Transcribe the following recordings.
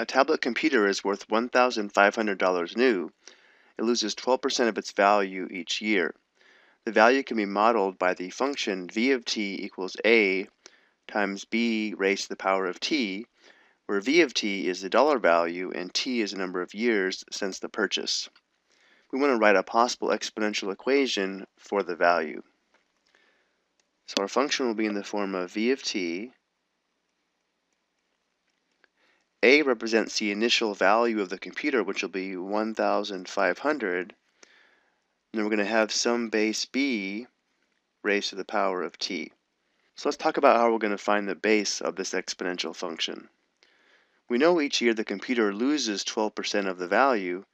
A tablet computer is worth $1,500 new. It loses 12% of its value each year. The value can be modeled by the function v of t equals a times b raised to the power of t, where v of t is the dollar value and t is the number of years since the purchase. We want to write a possible exponential equation for the value. So our function will be in the form of v of t A represents the initial value of the computer, which will be 1,500. And then we're going to have some base b raised to the power of t. So let's talk about how we're going to find the base of this exponential function. We know each year the computer loses 12% of the value,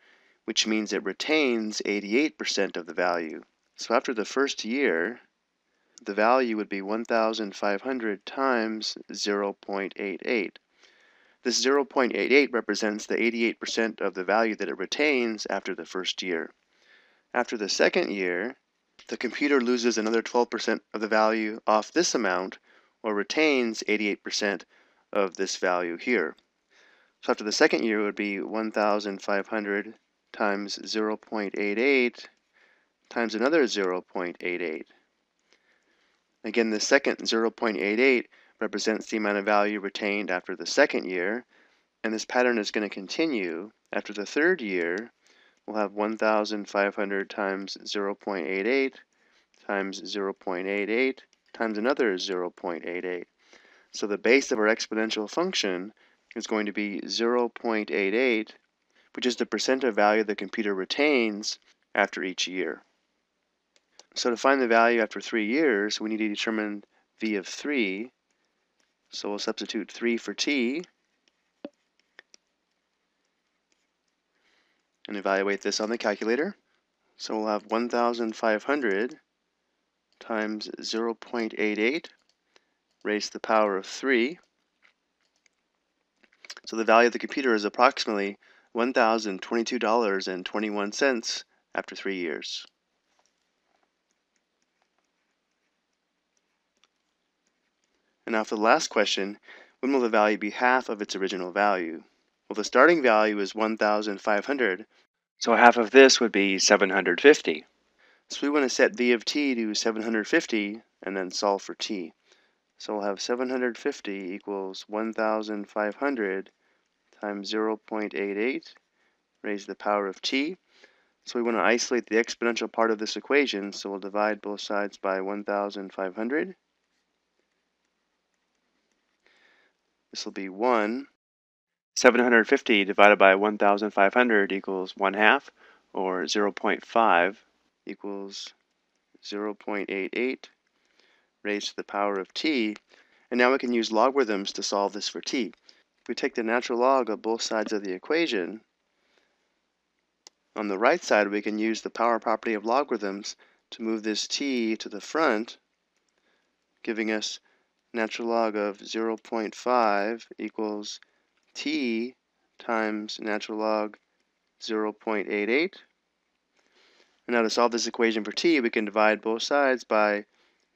which means it retains 88% of the value. So after the first year, the value would be 1,500 times 0.88. This 0.88 represents the 88% of the value that it retains after the first year. After the second year, the computer loses another 12% of the value off this amount or retains 88% of this value here. So after the second year, it would be 1,500 times 0.88 times another 0.88. Again, the second 0.88 represents the amount of value retained after the second year, and this pattern is going to continue. After the third year, we'll have 1,500 times 0.88 times 0.88 times another 0.88. So the base of our exponential function is going to be 0.88, which is the percent of value the computer retains after each year. So to find the value after three years, we need to determine v of 3, so we'll substitute 3 for t and evaluate this on the calculator. So we'll have 1,500 times 0.88 raised to the power of 3. So the value of the computer is approximately $1,022.21 after three years. And now for the last question, when will the value be half of its original value? Well, the starting value is 1,500, so half of this would be 750. So we want to set v of t to 750 and then solve for t. So we'll have 750 equals 1,500 times 0.88 raised to the power of t. So we want to isolate the exponential part of this equation, so we'll divide both sides by 1,500. This will be 1. 750 divided by 1,500 equals 1 half, or 0.5 equals 0.88 raised to the power of t. And now we can use logarithms to solve this for t. If we take the natural log of both sides of the equation, on the right side we can use the power property of logarithms to move this t to the front, giving us natural log of 0.5 equals t times natural log 0.88. And now to solve this equation for t, we can divide both sides by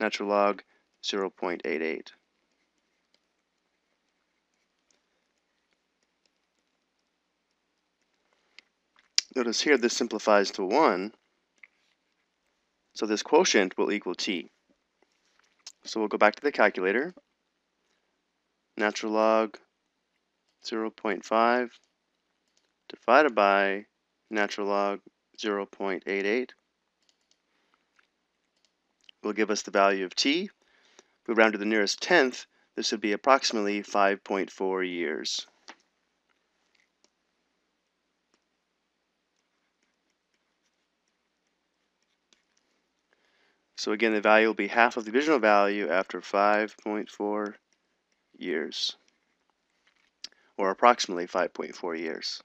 natural log 0.88. Notice here this simplifies to 1, so this quotient will equal t. So we'll go back to the calculator. Natural log 0.5 divided by natural log 0.88 will give us the value of t. If we round to the nearest tenth, this would be approximately 5.4 years. So again, the value will be half of the original value after 5.4 years, or approximately 5.4 years.